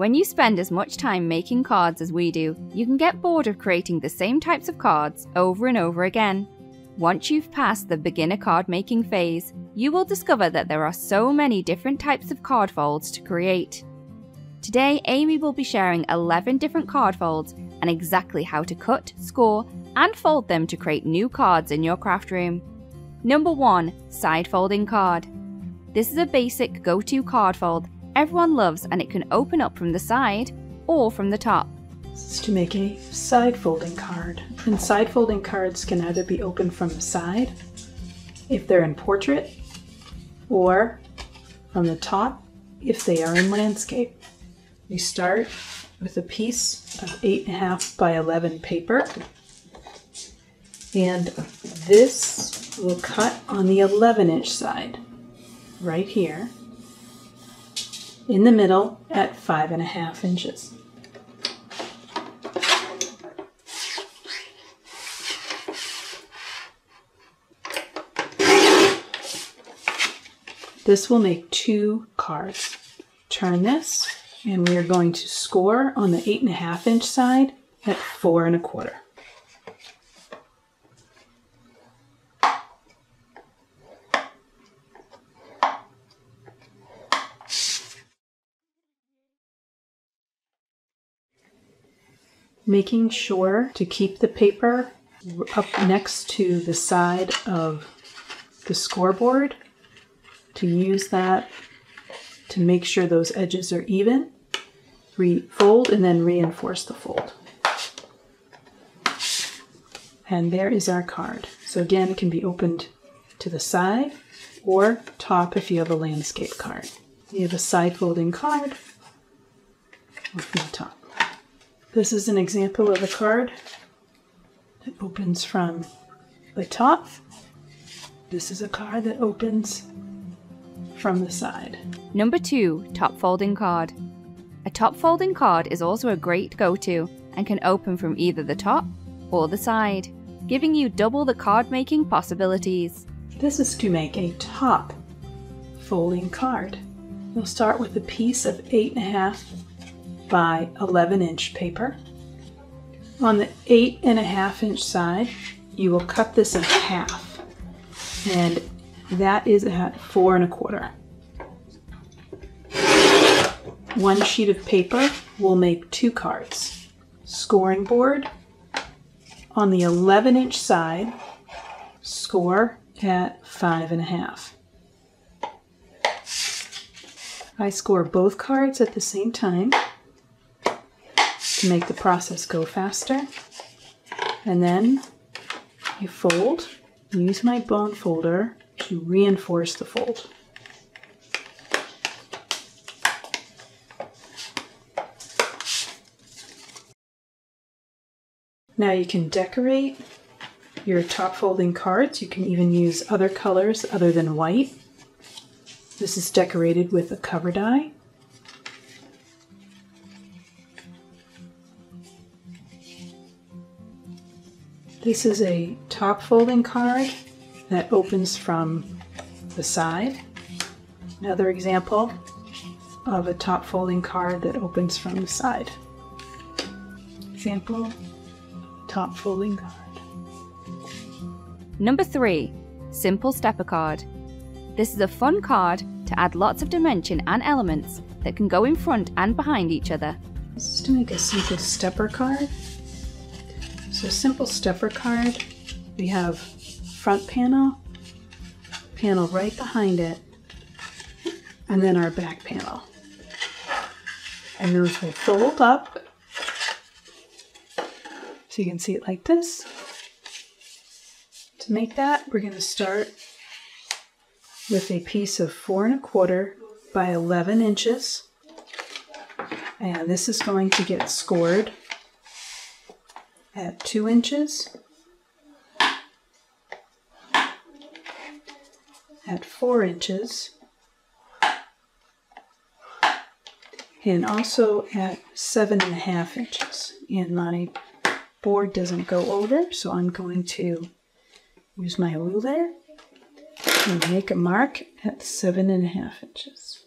When you spend as much time making cards as we do, you can get bored of creating the same types of cards over and over again. Once you've passed the beginner card making phase, you will discover that there are so many different types of card folds to create. Today, Amy will be sharing 11 different card folds and exactly how to cut, score, and fold them to create new cards in your craft room. Number 1 Side Folding Card. This is a basic go to card fold everyone loves and it can open up from the side or from the top. This is to make a side folding card. And side folding cards can either be opened from the side if they're in portrait or from the top if they are in landscape. We start with a piece of 8.5 by 11 paper and this will cut on the 11 inch side right here in the middle at 5.5 inches. This will make two cards. Turn this, and we are going to score on the eight and a half inch side at four and a quarter. Making sure to keep the paper up next to the side of the scoreboard to use that to make sure those edges are even. Refold and then reinforce the fold. And there is our card. So again, it can be opened to the side or top if you have a landscape card. You have a side folding card or the top. This is an example of a card that opens from the top. This is a card that opens from the side. Number 2 Top Folding Card. A top folding card is also a great go to and can open from either the top or the side, giving you double the card making possibilities. This is to make a top folding card. You'll start with a piece of 8.5 by 11 inch paper. On the 8.5 inch side, you will cut this in half, and that is at four and a quarter. One sheet of paper will make two cards. Scoring board on the 11 inch side, score at five and a half. I score both cards at the same time to make the process go faster. And then you fold, use my bone folder to reinforce the fold. Now you can decorate your top folding cards. You can even use other colors other than white. This is decorated with a cover die. This is a top folding card that opens from the side. Another example of a top folding card that opens from the side. Example, top folding card. Number 3 Simple Stepper Card. This is a fun card to add lots of dimension and elements that can go in front and behind each other. This is to make a simple stepper card. So simple stepper card, we have front panel, panel right behind it, and then our back panel. And those will fold up so you can see it like this. To make that, we're going to start with a piece of four and a quarter by 11 inches. And this is going to get scored at two inches at four inches and also at seven and a half inches. And my board doesn't go over, so I'm going to use my ruler and make a mark at seven and a half inches.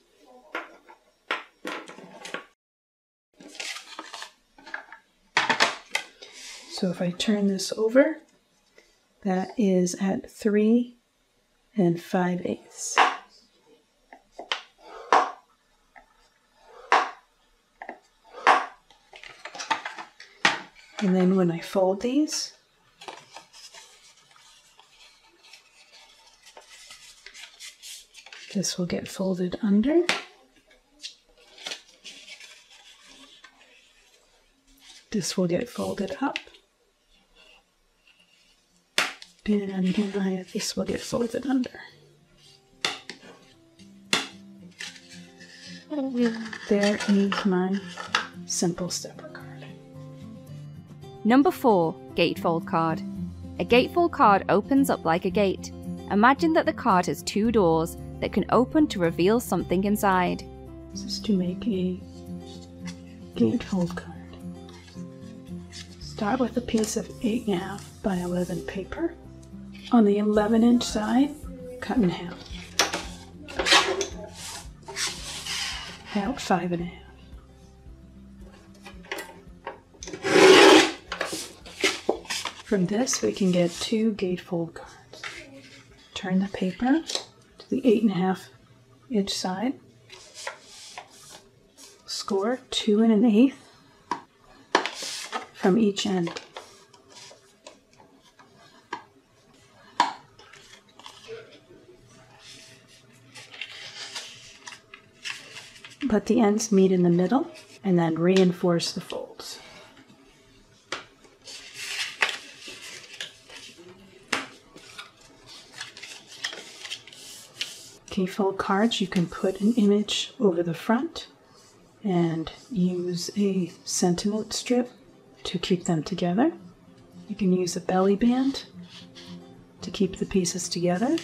So if I turn this over, that is at 3 and 5 eighths. And then when I fold these, this will get folded under. This will get folded up. And this will get folded under. There is my simple stepper card. Number 4 Gatefold Card. A gatefold card opens up like a gate. Imagine that the card has two doors that can open to reveal something inside. This is to make a gatefold card. Start with a piece of 8.5 by 11 paper. On the 11 inch side, cut in half. About five and a half. From this, we can get two gatefold cards. Turn the paper to the eight and a half inch side. Score two and an eighth from each end. Let the ends meet in the middle and then reinforce the folds. Okay, fold cards, you can put an image over the front and use a sentiment strip to keep them together. You can use a belly band to keep the pieces together.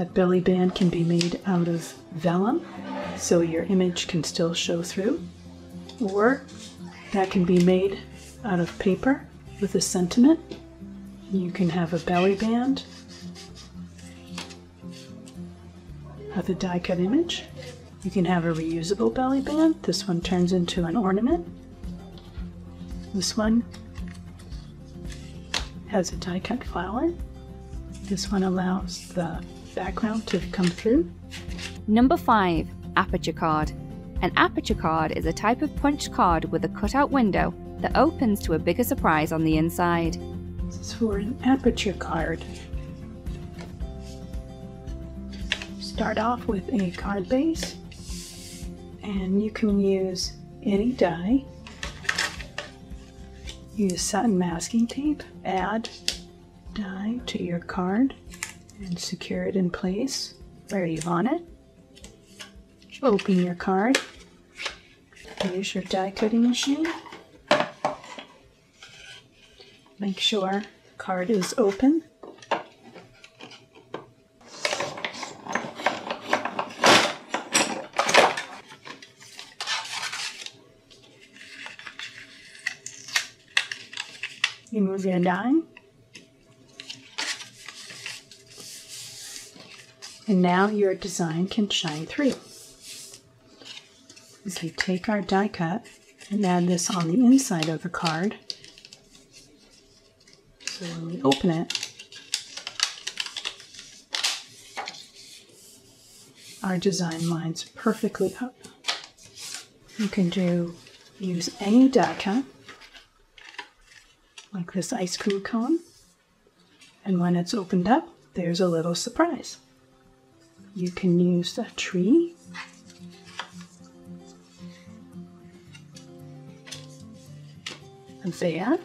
That belly band can be made out of vellum so your image can still show through, or that can be made out of paper with a sentiment. You can have a belly band of a die cut image. You can have a reusable belly band. This one turns into an ornament. This one has a die cut flower. This one allows the background to come through. Number 5 Aperture Card. An aperture card is a type of punched card with a cutout window that opens to a bigger surprise on the inside. This is for an aperture card. Start off with a card base, and you can use any die Use satin masking tape. Add die to your card and secure it in place where you want it. Open your card. Use your die cutting machine. Make sure card is open Remove your die. And now your design can shine through. So we take our die cut and add this on the inside of the card. So when we open it, our design lines perfectly up. You can do use any die cut like this ice cream cone. And when it's opened up, there's a little surprise. You can use a tree. Bear.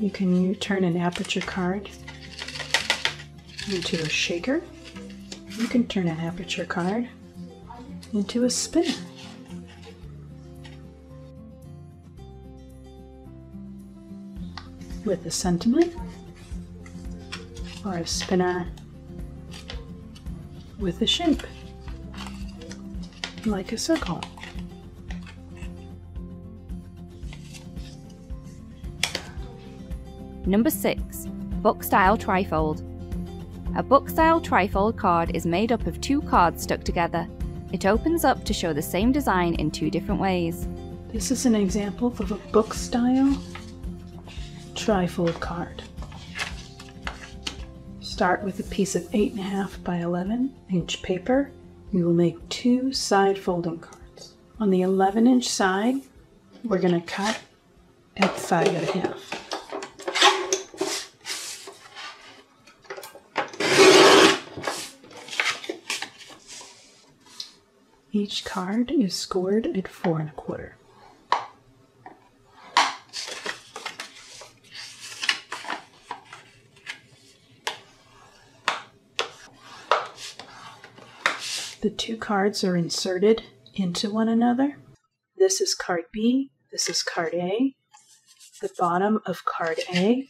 You can turn an aperture card into a shaker. You can turn an aperture card into a spinner. with a sentiment or a spinner with a shape like a circle. Number 6. Book Style Trifold. A book style trifold card is made up of two cards stuck together. It opens up to show the same design in two different ways. This is an example of a book style trifold card. Start with a piece of 8.5 by 11 inch paper. We will make two side folding cards. On the 11 inch side, we're going to cut at 5.5. Each card is scored at four and a quarter. The two cards are inserted into one another. This is card B, this is card A. The bottom of card A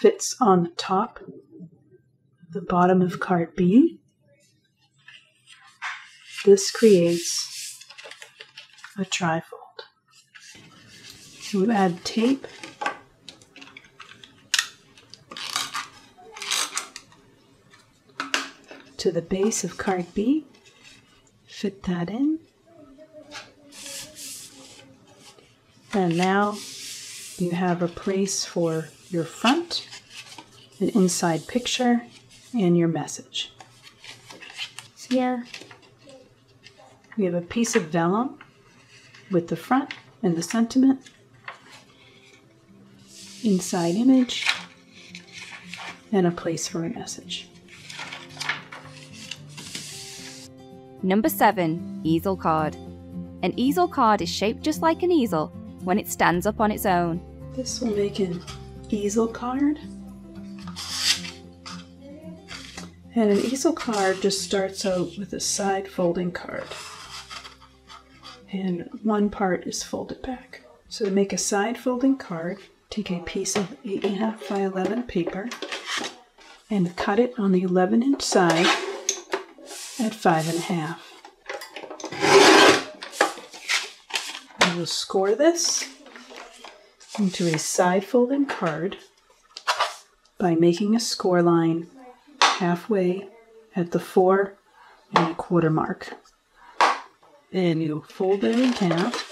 fits on the top, the bottom of card B. This creates a trifold. You add tape to the base of card B. Fit that in. And now you have a place for your front, an inside picture, and your message. Here we have a piece of vellum with the front and the sentiment, inside image, and a place for a message. Number 7. Easel card. An easel card is shaped just like an easel when it stands up on its own. This will make an easel card. And an easel card just starts out with a side folding card. And one part is folded back. So to make a side folding card, take a piece of 8.5 by 11 paper and cut it on the 11 inch side at five and a half. I will score this into a side folding card by making a score line halfway at the four and a quarter mark. Then you fold it in half.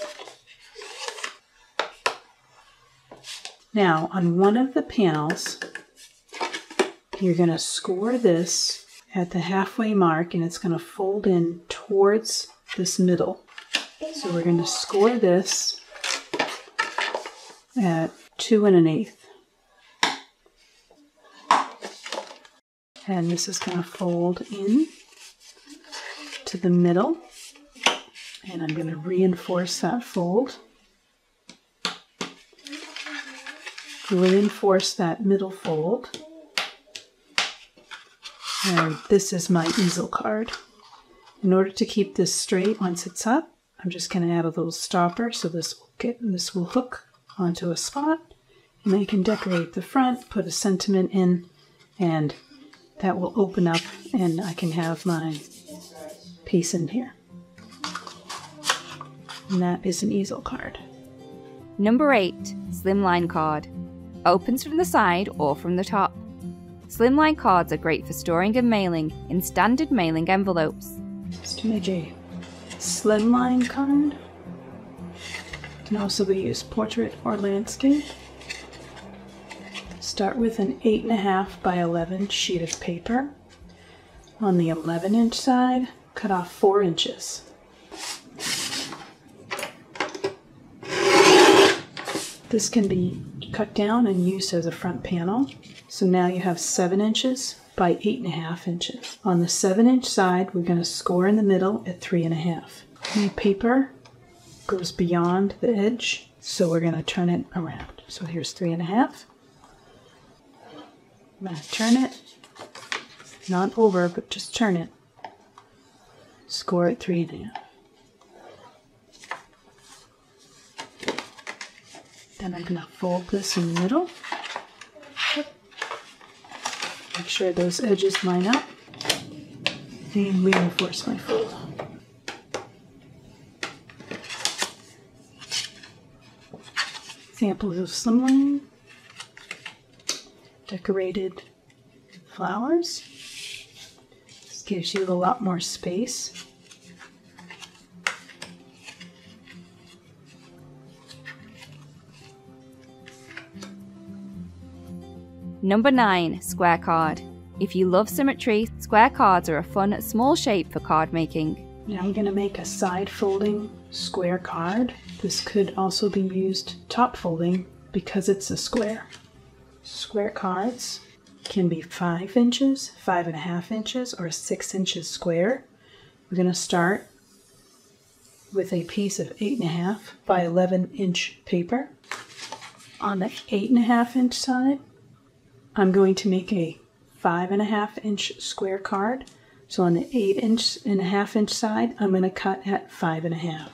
Now, on one of the panels, you're going to score this at the halfway mark and it's going to fold in towards this middle. So we're going to score this at two and an eighth. And this is going to fold in to the middle. And I'm going to reinforce that fold. Reinforce that middle fold. And this is my easel card. In order to keep this straight once it's up, I'm just going to add a little stopper so this will get this will hook onto a spot. And then you can decorate the front, put a sentiment in, and that will open up and I can have my piece in here. And that is an easel card. Number 8. Slimline card. Opens from the side or from the top. Slimline cards are great for storing and mailing in standard mailing envelopes. To slimline card. Can also be used portrait or landscape. Start with an 8.5 by 11 sheet of paper. On the 11 inch side, cut off 4 inches. This can be cut down and used as a front panel. So now you have 7 inches by 8.5 inches. On the 7 inch side, we're going to score in the middle at 3.5. The paper goes beyond the edge, so we're going to turn it around. So here's 3.5. I'm going to turn it, not over, but just turn it. Score at 3.5. Then I'm going to fold this in the middle. Make sure those edges line up. And reinforce my fold. Examples of slimline. Decorated flowers. This gives you a lot more space. Number 9. Square card. If you love symmetry, square cards are a fun, small shape for card making. Now I'm going to make a side folding square card. This could also be used top folding because it's a square. Square cards can be 5 inches, 5.5 inches, or 6 inches square. We're going to start with a piece of 8.5 by 11 inch paper. On the 8.5 inch side, I'm going to make a 5.5 inch square card. So on the 8 inch and a half inch side, I'm going to cut at 5.5.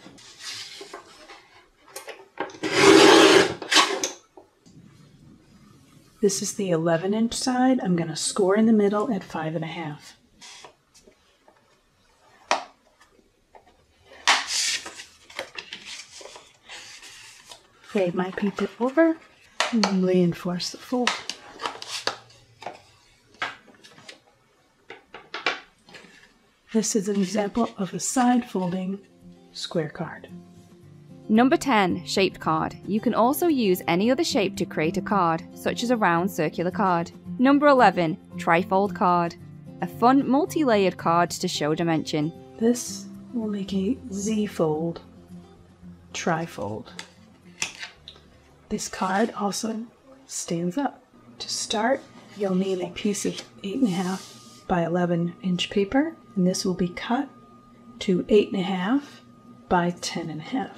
This is the 11 inch side. I'm going to score in the middle at 5.5. Fold my paper over and reinforce the fold. This is an example of a side folding square card. Number 10. Shaped card. You can also use any other shape to create a card, such as a round circular card. Number 11. Trifold card. A fun multi-layered card to show dimension. This will make a Z fold trifold. This card also stands up. To start, you'll need a piece of 8.5 by 11 inch paper, and this will be cut to 8.5 by 10.5.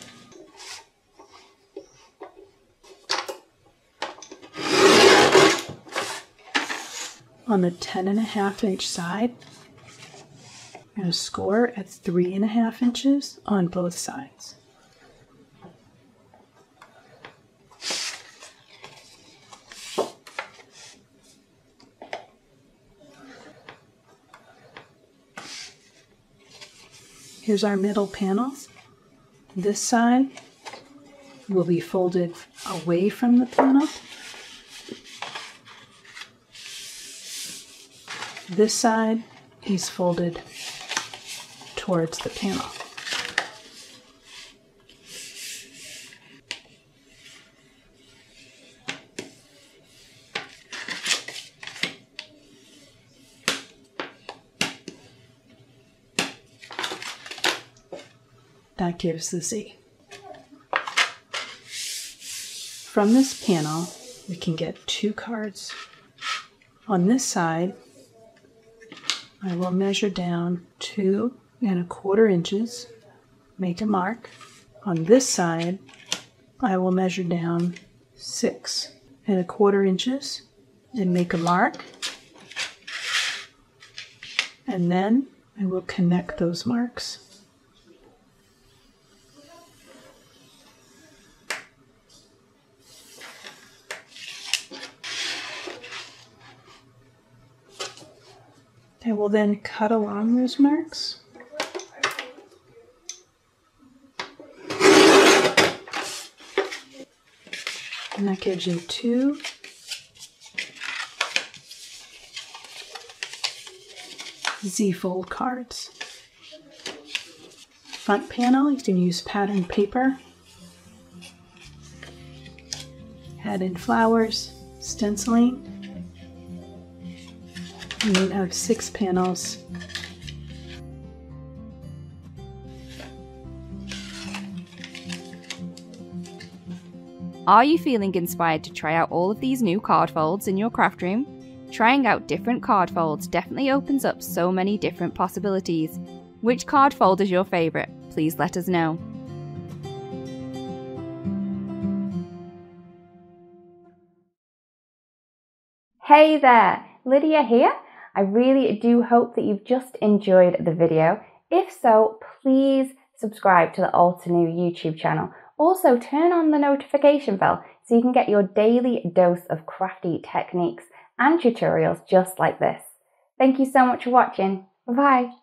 On the 10.5 inch side, I'm going to score at 3.5 inches on both sides. Here's our middle panels. This side will be folded away from the panel. This side is folded towards the panel. Gives the Z. From this panel, we can get two cards. On this side, I will measure down two and a quarter inches, make a mark. On this side, I will measure down six and a quarter inches and make a mark. And then I will connect those marks. I will then cut along those marks. And that gives you two Z-fold cards. Front panel, you can use patterned paper. Add in flowers, stenciling. And then have six panels. Are you feeling inspired to try out all of these new card folds in your craft room? Trying out different card folds definitely opens up so many different possibilities. Which card fold is your favourite? Please let us know. Hey there, Lydia here. I really do hope that you've just enjoyed the video. If so, please subscribe to the Altenew YouTube channel. Also, turn on the notification bell so you can get your daily dose of crafty techniques and tutorials just like this. Thank you so much for watching. Bye bye.